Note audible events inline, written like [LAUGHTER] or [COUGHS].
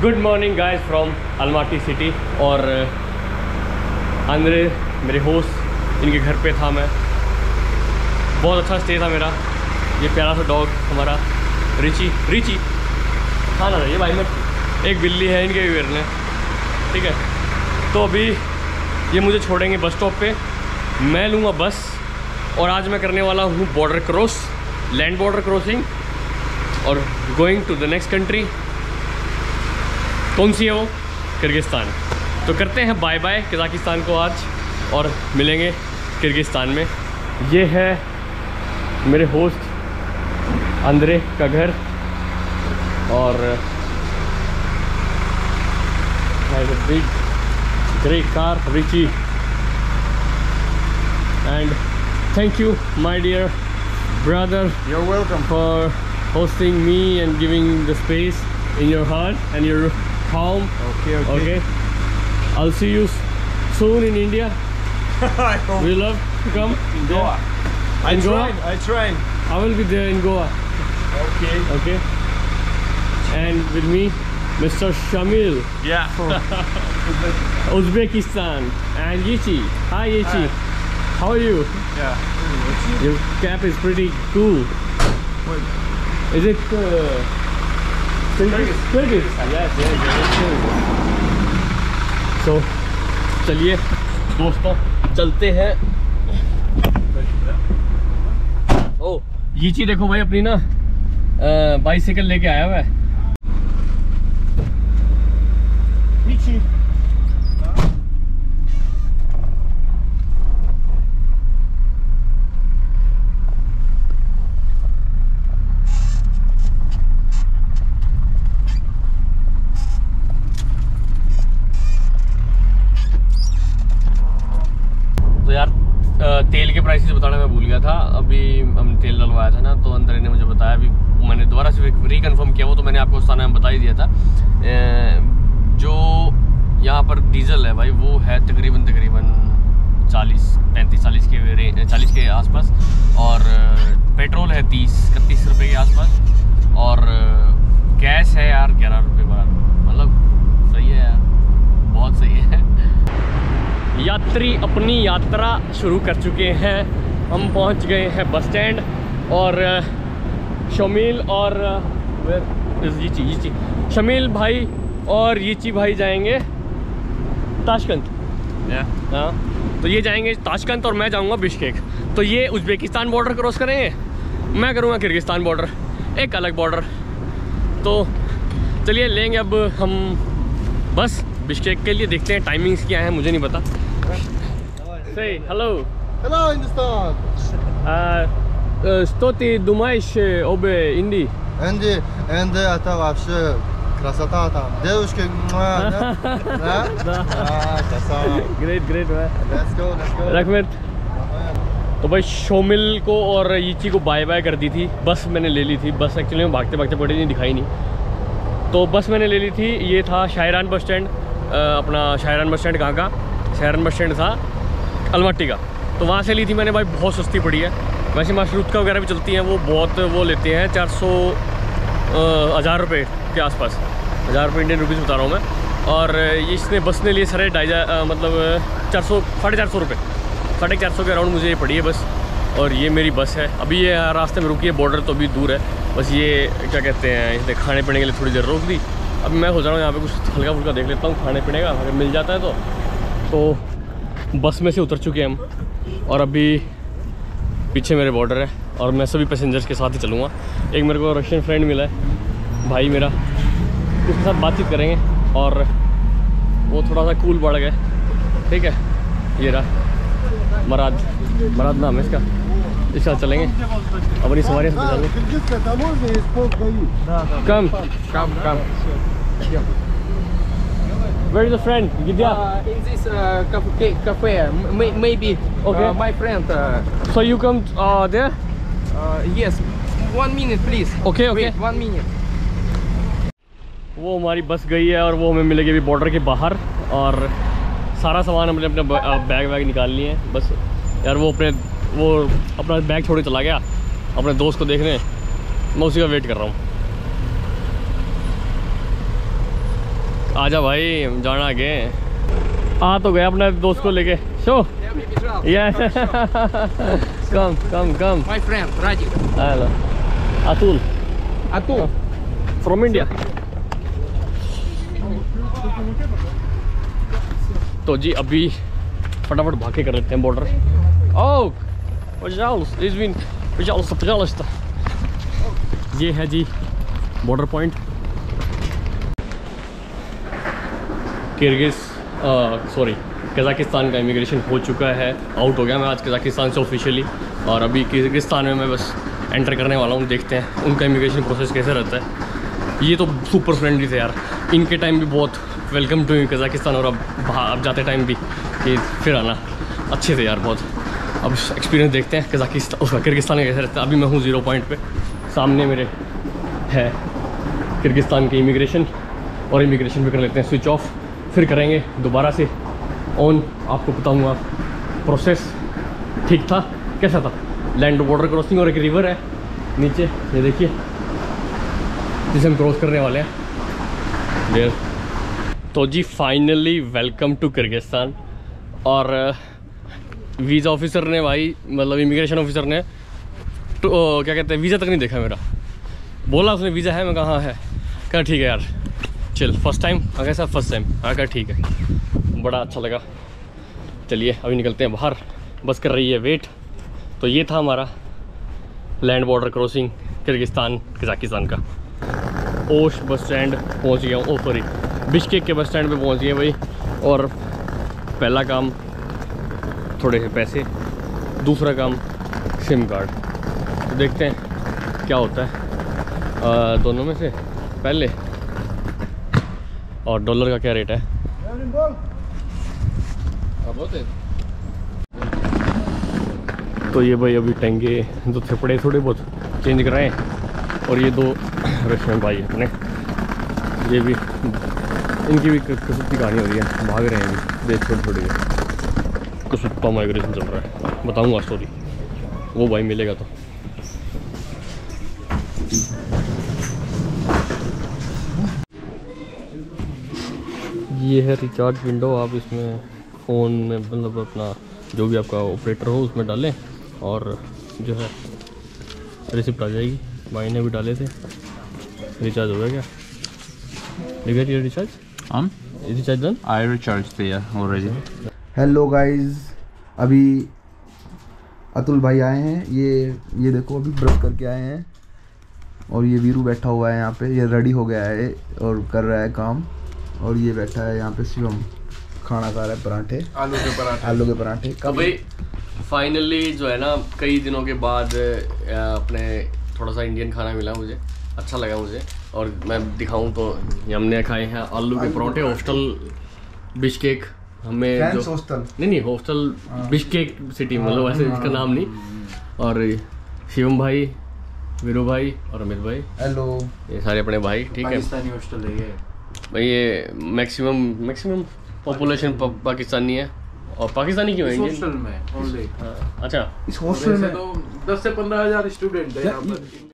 Good morning guys from Almaty city और अंदर मेरे होस्ट इनके घर पे था मैं। बहुत अच्छा स्टे था मेरा। ये प्यारा सा डॉग हमारा रिची रिची खाना ये भाई मैं एक बिल्ली है इनके भी में ठीक है? तो अभी ये मुझे छोड़ेंगे बस स्टॉप पे। मैं लूँगा बस और आज मैं करने वाला हूँ border cross land border crossing और going to the next country कौन सी है वो? किर्गिस्तान। तो करते हैं बाय बाय कज़ाकिस्तान को आज और मिलेंगे किर्गिस्तान में। ये है मेरे होस्ट अंदरे का घर। और big great car Richie and thank you my dear brother You're welcome. for hosting me and giving the space in your heart and your home. Okay, okay. Okay. I'll see you soon in India. [LAUGHS] I hope. We love to come In Goa. I In Goa? tried. I tried. I will be there in Goa. Okay. Okay. And with me, Mr. Shamil, Yeah. from [LAUGHS] Uzbekistan, and Yichi. Hi Yichi. How are you? yeah. Your cap is pretty cool. Wait. Is it uh, So, चलिए दोस्तों चलते हैं। ओ ये चीज़ देखो भाई अपनी ना bicycle लेके आया हुआ है Michi. तो यार अ, तेल के प्राइसेस बताना मैं भूल गया था अभी हम तेल डलवाया था ना तो अंदर ने मुझे बताया, अभी मैंने दोबारा से रिकन्फर्म किया, वो तो मैंने आपको उस टाइम बता ही दिया था। जो यहाँ पर डीजल है भाई, वो है तकरीबन तकरीबन चालीस, पैंतीस, चालीस के चालीस के आसपास, और पेट्रोल है तीस, इकतीस रुपये के आसपास, और गैस है यार ग्यारह रुपये बार मतलब सही है यार, बहुत सही है। यात्री अपनी यात्रा शुरू कर चुके हैं। हम पहुँच गए हैं बस स्टैंड और शमील और यीची यीची शमील भाई और यीची भाई जाएँगे ताशकंद। Yeah. हाँ तो ये जाएँगे ताशकंद और मैं जाऊँगा बिश्केक। तो ये उज़्बेकिस्तान बॉर्डर क्रॉस करेंगे। मैं करूँगा किर्गिस्तान बॉर्डर एक अलग बॉर्डर तो चलिए लेंगे अब हम बस बिश्केक के लिए। देखते हैं टाइमिंग्स क्या है मुझे नहीं पता। सही hello Hello, Hindustan. что ты думаешь об Индии? Andy, Andy, это вообще красота там. Девушки, муа, да? Да? Да. А, красава. Great great है Let's go, let's go. रकमेत तो भाई शोमिल को और यीची को बाय बाय कर दी थी बस मैंने ले ली थी बस एक्चुअली में भागते भागते पड़ी नहीं दिखाई नहीं तो बस मैंने ले ली थी ये था शायरान बस स्टैंड अ, अपना शायरान बस स्टैंड कहाँ का शायरान बस स्टैंड था अलमट्टी का तो वहाँ से ली थी मैंने भाई बहुत सस्ती पड़ी है। वैसे माशरूत वगैरह भी चलती हैं वो बहुत वो लेते हैं चार सौ हज़ार रुपये के आसपास। हज़ार रुपये इंडियन रुपीज़ बता रहा हूँ मैं। और ये इसने बस ने लिए सारे अ, मतलब चार सौ साढ़े चार सौ रुपये साढ़े चार सौ के अराउंड मुझे ये पड़ी है बस। और ये मेरी बस है। अभी ये रास्ते में रुकी है बॉर्डर तो अभी दूर है। बस ये क्या कहते हैं इसने खाने पीने के लिए थोड़ी देर रोक दी। अब मैं हो जा रहा हूँ यहाँ पे कुछ हल्का फुल्का देख लेता हूँ खाने पीने का अगर मिल जाता है तो। तो बस में से उतर चुके हैं हम। और अभी पीछे मेरे बॉर्डर है और मैं सभी पैसेंजर्स के साथ ही चलूँगा। एक मेरे को रशियन फ्रेंड मिला है भाई मेरा। उसके साथ बातचीत करेंगे और वो थोड़ा सा कूल बढ़ गए ठीक है ये रहा। मराद मराद नाम है इसका। इसका चलेंगे। अपनी सवारी कम come come Where is the friend? Gidya? Uh, in this uh, cafe, cafe may, maybe Okay. uh, my friend. Uh, So you come uh, there? uh, yes, one minute, please. Okay, okay. Wait, one minute. वो हमारी बस गई है और वो हमें मिलेगी अभी बॉर्डर के बाहर और सारा सामान हमने अपने बैग वैग निकाल लिए हैं बस यार वो अपने वो अपना बैग छोड़ के चला गया अपने दोस्त को देखने मैं उसी का वेट कर रहा हूँ आजा भाई जाना आगे। आ तो गया अपने दोस्त को लेके। Show. Yes come come come My friend, Radik. Hello Atul Atul. From India तो जी अभी फटाफट भाग कर लेते हैं बॉर्डर ओ पचास इस बिन पचास पचास ये है जी border point Kyrgyz sorry Kazakhstan का इमिग्रेशन हो चुका है आउट हो गया। मैं आज कज़ाकिस्तान से ऑफिशियली और अभी किर्गिस्तान में मैं बस एंटर करने वाला हूँ। देखते हैं उनका इमिग्रेशन प्रोसेस कैसे रहता है। ये तो सुपर फ्रेंडली थे यार। इनके टाइम भी बहुत वेलकम टू कज़ाकिस्तान और अब अब जाते टाइम भी कि फिर आना। अच्छे थे यार बहुत। अब एक्सपीरियंस देखते हैं कज़ाकिस्तान उसका किर्गिस्तान कैसे रहता है। अभी मैं हूँ ज़ीरो पॉइंट पे। सामने मेरे है किर्गिस्तान की इमिग्रेशन और इमिग्रेशन भी कर लेते हैं। स्विच ऑफ़ फिर करेंगे दोबारा से। ऑन आपको बताऊँगा। प्रोसेस ठीक था? कैसा था? लैंड बॉर्डर क्रॉसिंग और एक रिवर है। नीचे, ये देखिए। जिसे हम क्रॉस करने वाले हैं। देर तो जी फाइनली वेलकम टू किर्गिस्तान और वीज़ा ऑफिसर ने भाई मतलब इमिग्रेशन ऑफिसर ने तो क्या कहते हैं वीज़ा तक नहीं देखा मेरा। बोला उसने वीज़ा है, मैं कहा है? कहा, ठीक है यार चल फ़र्स्ट टाइम अगर सर फ़र्स्ट टाइम कहा ठीक है। बड़ा अच्छा लगा। चलिए अभी निकलते हैं बाहर। बस कर रही है वेट तो ये था हमारा land border crossing Kyrgyzstan Kazakhstan का। ओश बस स्टैंड पहुँच गया हूँ। ओ सॉरी बिश्केक के बस स्टैंड पे पहुँच गए भाई। और पहला काम थोड़े से पैसे। दूसरा काम सिम कार्ड तो देखते हैं क्या होता है। आ, दोनों में से? पहले। और डॉलर का क्या रेट है? तो ये भाई अभी टंगे जो थपड़े थोड़े बहुत चेंज कराए हैं। और ये दो [COUGHS] रेस्टोरेंट भाई अपने। ये भी, इनकी भी कसुत की कहानी हो रही है। भाग रहे हैं अभी। देख छोटे छोटे कसुत्ता माइग्रेशन चल रहा है। बताऊँगा स्टोरी वो भाई मिलेगा तो। ये है रिचार्ज विंडो आप इसमें फ़ोन में मतलब अपना जो भी आपका ऑपरेटर हो उसमें डालें और जो है रिसिप्ट आ जाएगी। भाई ने भी डाले थे। रिचार्ज हो गया क्या? डिगेट योर रिचार्ज हम? Recharge done I recharged there already. Hello guys अभी अतुल भाई आए हैं। ये ये देखो अभी ब्रश करके आए हैं। और ये वीरू बैठा हुआ है यहाँ पे। ये रेडी हो गया है और कर रहा है काम। और ये बैठा है यहाँ पे शिवम। खाना खा रहा है पराठे। आलू के पराठे। आलू के पराठे। तो भाई फाइनली जो है ना कई दिनों के बाद अपने थोड़ा सा इंडियन खाना मिला मुझे। अच्छा लगा मुझे। और मैं दिखाऊँ तो हमने खाए हैं आलू के परोठे हॉस्टल बिशकेक हमें जो हॉस्टल नहीं नहीं हॉस्टल बिशकेक सिटी मतलब वैसे इसका नाम नहीं। और शिवम भाई वीरू भाई और अमित भाई। हेलो ये सारे अपने भाई ठीक है। पाकिस्तानी हॉस्टल है ये। भाई ये मैक्सिमम मैक्सिमम पॉपुलेशन पाकिस्तानी है। और पाकिस्तानी क्यों है? हॉस्टल में ओनली हाँ, अच्छा। इस हॉस्टल में? तो 10 से 15 हज़ार स्टूडेंट है यहाँ पर।